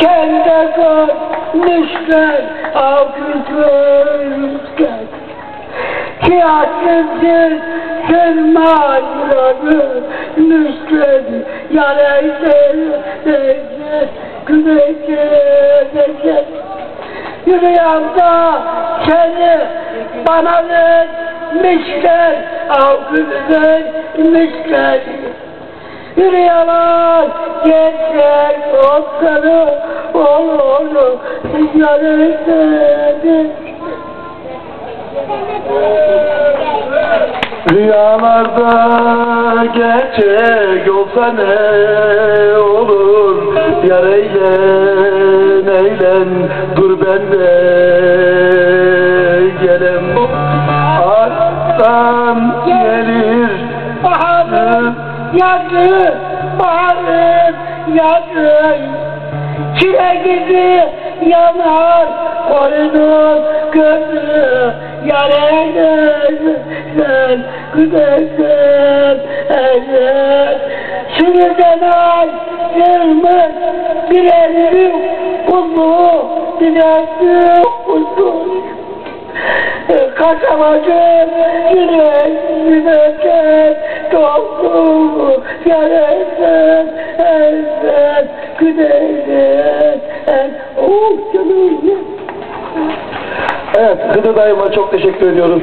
kendi konmuşlar avcılarken. Kıyasızdır sırmaları müşteri yarayları güvecek Rüyamda seni bana vermişler avcılar müşteri Rüyalar gerçek olsanı olur yarayları Rüyalarda gerçek olsa ne olur? Yar eylen eylen dur ben de gelem. Arslan gelir. Baharım yandı, baharım yandı. Çile gibi yanar koynum gönlü Yarayın sen güzelsin eller Sürüden ayrılmış bir elli kulu Dilersin uzun Kaçamadım yüreğime doldu Yarasın elden güneşin Evet Hıdır dayıma çok teşekkür ediyoruz